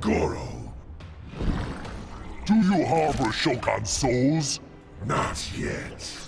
Goro. Do you harbor Shokan souls? Not yet.